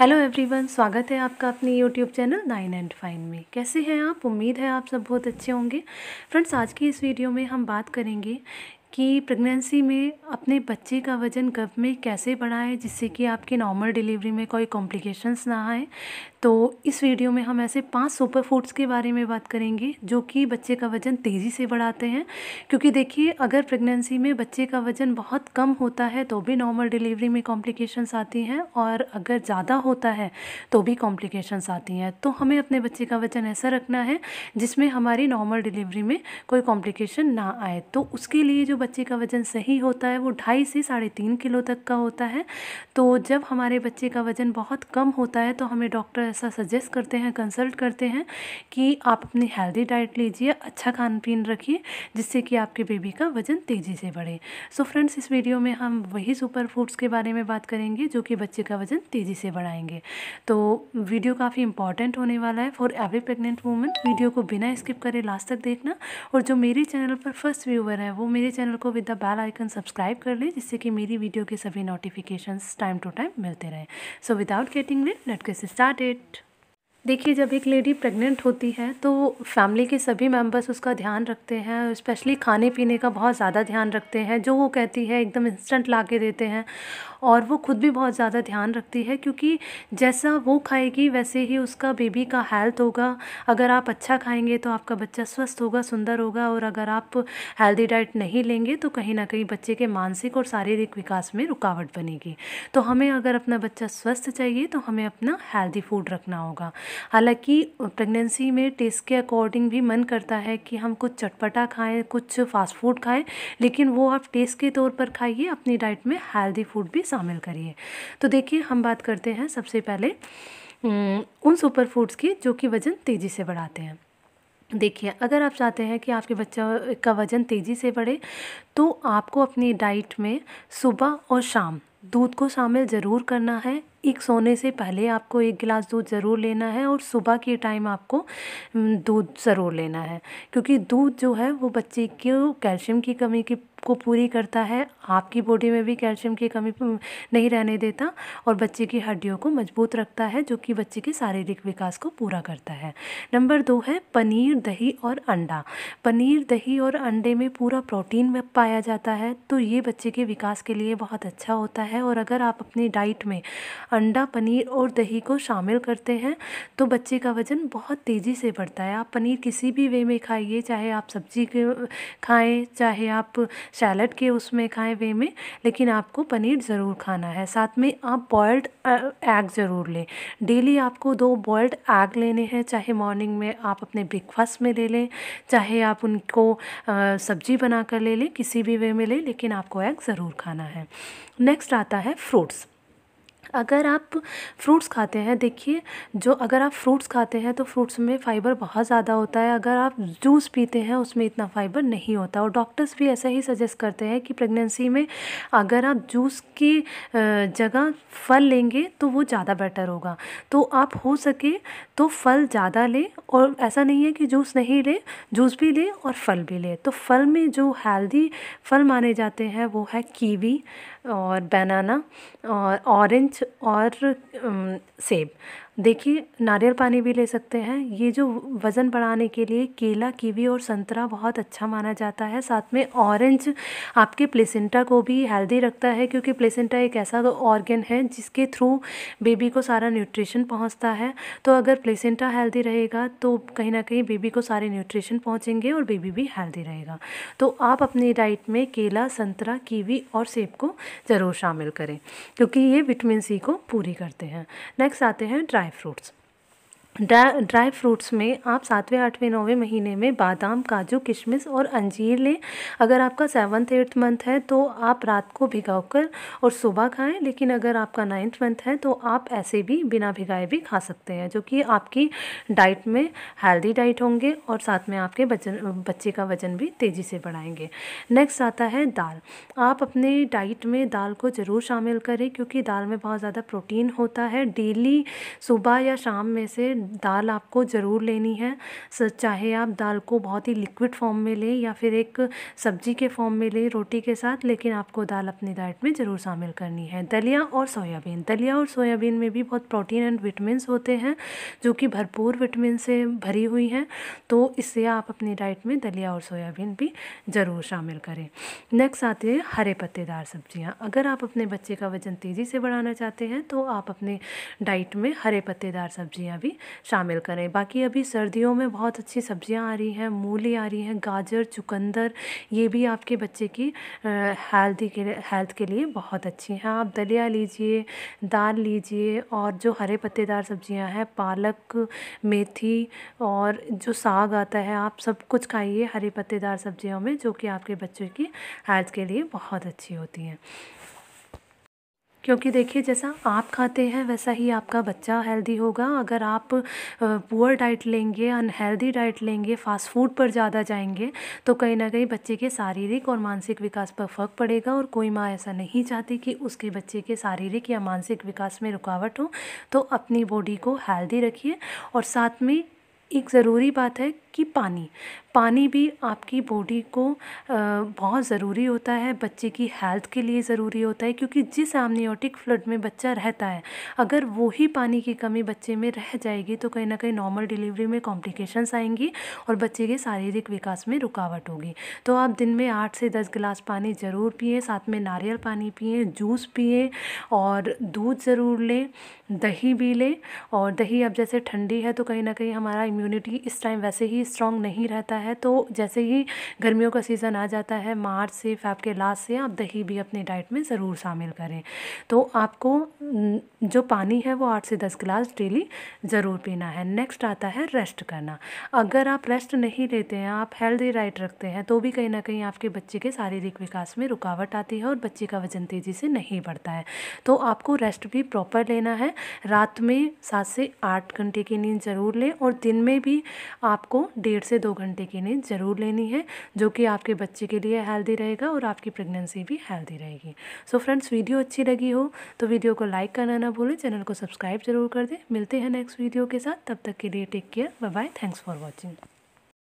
Hello everyone स्वागत है आपका अपने YouTube channel Nine and Fine में। कैसे हैं आप? उम्मीद है आप सब बहुत अच्छे होंगे। फ्रेंड्स आज की इस वीडियो में हम बात करेंगे कि प्रेगनेंसी में अपने बच्चे का वज़न गर्भ में कैसे बढ़ाएँ, जिससे कि आपकी नॉर्मल डिलीवरी में कोई कॉम्प्लिकेशंस ना आए। तो इस वीडियो में हम ऐसे पाँच सुपर फूड्स के बारे में बात करेंगे, जो कि बच्चे का वज़न तेज़ी से बढ़ाते हैं। क्योंकि देखिए, अगर प्रेगनेंसी में बच्चे का वज़न बहुत कम होता है तो भी नॉर्मल डिलीवरी में कॉम्प्लिकेशंस आती हैं, और अगर ज़्यादा होता है तो भी कॉम्प्लिकेशंस आती हैं। तो हमें अपने बच्चे का वज़न ऐसा रखना है, जिसमें हमारी नॉर्मल डिलीवरी में कोई कॉम्प्लिकेशन ना आए। तो उसके लिए जो बच्चे का वज़न सही होता है, वो ढाई से साढ़े तीन किलो तक का होता है। तो जब हमारे बच्चे का वज़न बहुत कम होता है तो हमें डॉक्टर ऐसा सजेस्ट करते हैं, कंसल्ट करते हैं कि आप अपनी हेल्दी डाइट लीजिए अच्छा खान पीन रखिए, जिससे कि आपके बेबी का वज़न तेज़ी से बढ़े। सो so फ्रेंड्स, इस वीडियो में हम वही सुपर फूड्स के बारे में बात करेंगे, जो कि बच्चे का वज़न तेज़ी से बढ़ाएँगे। तो वीडियो काफ़ी इंपॉर्टेंट होने वाला है for every pregnant women. Video को बिना स्किप करे लास्ट तक देखना। और जो मेरे चैनल पर फ़र्स्ट व्यूवर है, वो मेरे चैनल को with the bell icon subscribe कर लें, जिससे कि मेरी वीडियो के सभी नोटिफिकेशंस टाइम टू टाइम मिलते रहें। So without getting late let get started देखिए, जब एक लेडी प्रेग्नेंट होती है तो फैमिली के सभी मेंबर्स उसका ध्यान रखते हैं स्पेशली खाने पीने का बहुत ज़्यादा ध्यान रखते हैं, जो वो कहती है, एकदम इंस्टेंट ला के देते हैं। और वो खुद भी बहुत ज़्यादा ध्यान रखती है, क्योंकि जैसा वो खाएगी, वैसे ही उसका बेबी का हेल्थ होगा। अगर आप अच्छा खाएँगे तो आपका बच्चा स्वस्थ होगा, सुंदर होगा, और अगर आप हेल्दी डाइट नहीं लेंगे तो कहीं ना कहीं बच्चे के मानसिक और शारीरिक विकास में रुकावट बनेगी। तो हमें अगर अपना बच्चा स्वस्थ चाहिए तो हमें अपना हेल्दी फ़ूड रखना होगा। हालाँकि प्रेगनेंसी में टेस्ट के अकॉर्डिंग भी मन करता है कि हम कुछ चटपटा खाएँ, कुछ फास्ट फ़ूड खाएँ, लेकिन वो आप टेस्ट के तौर पर खाइए, अपनी डाइट में हेल्दी फ़ूड भी शामिल करिए। तो देखिए, हम बात करते हैं सबसे पहले उन सुपर फूड्स की जो कि वज़न तेज़ी से बढ़ाते हैं। देखिए, अगर आप चाहते हैं कि आपके बच्चा का वज़न तेज़ी से बढ़े तो आपको अपनी डाइट में सुबह और शाम दूध को शामिल ज़रूर करना है। एक सोने से पहले आपको एक गिलास दूध ज़रूर लेना है और सुबह के टाइम आपको दूध ज़रूर लेना है। क्योंकि दूध जो है वो बच्चे को कैल्शियम की कमी की को पूरी करता है, आपकी बॉडी में भी कैल्शियम की कमी नहीं रहने देता और बच्चे की हड्डियों को मज़बूत रखता है, जो कि बच्चे के शारीरिक विकास को पूरा करता है। नंबर दो है पनीर, दही और अंडा। पनीर, दही और अंडे में पूरा प्रोटीन में पाया जाता है तो ये बच्चे के विकास के लिए बहुत अच्छा होता है और अगर आप अपनी डाइट में अंडा, पनीर और दही को शामिल करते हैं तो बच्चे का वज़न बहुत तेज़ी से बढ़ता है। आप पनीर किसी भी वे में खाइए, चाहे आप सब्ज़ी खाएँ, चाहे आप सैलड के उसमें खाएँ वे में, लेकिन आपको पनीर ज़रूर खाना है। साथ में आप बॉयल्ड एग ज़रूर लें। डेली आपको दो बॉयल्ड एग लेने हैं, चाहे मॉर्निंग में आप अपने ब्रेकफास्ट में ले लें, चाहे आप उनको सब्ज़ी बना कर ले लें, किसी भी वे में लें, लेकिन आपको एग ज़रूर खाना है। नेक्स्ट आता है फ्रूट्स। अगर आप फ्रूट्स खाते हैं, देखिए, जो अगर आप फ्रूट्स खाते हैं तो फ्रूट्स में फ़ाइबर बहुत ज़्यादा होता है। अगर आप जूस पीते हैं, उसमें इतना फ़ाइबर नहीं होता। और डॉक्टर्स भी ऐसा ही सजेस्ट करते हैं कि प्रेगनेंसी में अगर आप जूस की जगह फल लेंगे तो वो ज़्यादा बेटर होगा। तो आप हो सके तो फल ज़्यादा लें और ऐसा नहीं है कि जूस नहीं लें, जूस भी लें और फल भी लें। तो फल में जो हेल्दी फल माने जाते हैं, वो है कीवी और बनाना और ऑरेंज और सेब। देखिए, नारियल पानी भी ले सकते हैं। ये जो वज़न बढ़ाने के लिए केला, कीवी और संतरा बहुत अच्छा माना जाता है। साथ में ऑरेंज आपके प्लेसेंटा को भी हेल्दी रखता है, क्योंकि प्लेसेंटा एक ऐसा ऑर्गन है जिसके थ्रू बेबी को सारा न्यूट्रिशन पहुँचता है। तो अगर प्लेसेंटा हेल्दी रहेगा तो कहीं ना कहीं बेबी को सारे न्यूट्रिशन पहुँचेंगे और बेबी भी हेल्दी रहेगा। तो आप अपनी डाइट में केला, संतरा, कीवी और सेब को ज़रूर शामिल करें, क्योंकि ये विटामिन सी को पूरी करते हैं। नेक्स्ट आते हैं dry fruits. Fruits dry fruits में आप सातवें, आठवें, नौवें महीने में बादाम, काजू, किशमिश और अंजीर लें। अगर आपका सेवन्थ एट्थ मंथ है तो आप रात को भिगाकर और सुबह खाएँ, लेकिन अगर आपका नाइन्थ मंथ है तो आप ऐसे भी बिना भिगाए भी खा सकते हैं, जो कि आपकी डाइट में हेल्दी डाइट होंगे और साथ में आपके बचन बच्चे का वज़न भी तेज़ी से बढ़ाएँगे। नेक्स्ट आता है दाल। आप अपने डाइट में दाल को ज़रूर शामिल करें, क्योंकि दाल में बहुत ज़्यादा प्रोटीन होता है। डेली सुबह या शाम में से दाल आपको ज़रूर लेनी है। चाहे आप दाल को बहुत ही लिक्विड फॉर्म में लें या फिर एक सब्ज़ी के फॉर्म में लें रोटी के साथ, लेकिन आपको दाल अपनी डाइट में ज़रूर शामिल करनी है। दलिया और सोयाबीन। दलिया और सोयाबीन में भी बहुत प्रोटीन एंड विटामिन होते हैं, जो कि भरपूर विटामिन से भरी हुई हैं तो इससे आप अपनी डाइट में दलिया और सोयाबीन भी ज़रूर शामिल करें। नेक्स्ट आते हैं हरे पत्तेदार सब्ज़ियाँ। अगर आप अपने बच्चे का वज़न तेज़ी से बढ़ाना चाहते हैं तो आप अपने डाइट में हरे पत्तेदार सब्ज़ियाँ भी शामिल करें। बाकी अभी सर्दियों में बहुत अच्छी सब्ज़ियाँ आ रही हैं, मूली आ रही हैं, गाजर, चुकंदर, ये भी आपके बच्चे की हेल्दी के हेल्थ के लिए बहुत अच्छी हैं। आप दलिया लीजिए, दाल लीजिए और जो हरे पत्तेदार सब्ज़ियाँ हैं, पालक, मेथी और जो साग आता है, आप सब कुछ खाइए हरे पत्तेदार सब्जियों में, जो कि आपके बच्चों की हेल्थ के लिए बहुत अच्छी होती हैं। क्योंकि देखिए, जैसा आप खाते हैं, वैसा ही आपका बच्चा हेल्दी होगा। अगर आप पुअर डाइट लेंगे अनहेल्दी डाइट लेंगे फास्ट फ़ूड पर ज़्यादा जाएँगे तो कहीं ना कहीं बच्चे के शारीरिक और मानसिक विकास पर फ़र्क पड़ेगा और कोई माँ ऐसा नहीं चाहती कि उसके बच्चे के शारीरिक या मानसिक विकास में रुकावट हो। तो अपनी बॉडी को हेल्दी रखिए और साथ में एक ज़रूरी बात है कि पानी। पानी भी आपकी बॉडी को बहुत ज़रूरी होता है, बच्चे की हेल्थ के लिए ज़रूरी होता है, क्योंकि जिस एमनियोटिक फ्लड में बच्चा रहता है, अगर वही पानी की कमी बच्चे में रह जाएगी तो कहीं ना कहीं नॉर्मल डिलीवरी में कॉम्प्लिकेशंस आएँगी और बच्चे के शारीरिक विकास में रुकावट होगी। तो आप दिन में आठ से दस गिलास पानी ज़रूर पिए, साथ में नारियल पानी पिए, जूस पिए और दूध ज़रूर लें, दही भी लें और दही अब जैसे ठंडी है तो कहीं ना कहीं हमारा इम्यूनिटी इस टाइम वैसे ही स्ट्रॉन्ग नहीं रहता है तो जैसे ही गर्मियों का सीज़न आ जाता है, मार्च से फैब के लास्ट से आप दही भी अपनी डाइट में ज़रूर शामिल करें। तो आपको जो पानी है वो आठ से दस गिलास डेली ज़रूर पीना है। नेक्स्ट आता है रेस्ट करना। अगर आप रेस्ट नहीं लेते हैं, आप हेल्दी डाइट रखते हैं तो भी कहीं ना कहीं आपके बच्चे के शारीरिक विकास में रुकावट आती है और बच्चे का वज़न तेज़ी से नहीं बढ़ता है। तो आपको रेस्ट भी प्रॉपर लेना है। रात में सात से आठ घंटे की नींद ज़रूर लें और दिन में भी आपको डेढ़ से दो घंटे की नींद ज़रूर लेनी है, जो कि आपके बच्चे के लिए हेल्दी रहेगा और आपकी प्रेगनेंसी भी हेल्दी रहेगी। सो फ्रेंड्स, वीडियो अच्छी लगी हो तो वीडियो को लाइक करना ना भूलें, चैनल को सब्सक्राइब ज़रूर कर दें। मिलते हैं नेक्स्ट वीडियो के साथ, तब तक के लिए take care, bye bye, thanks for watching.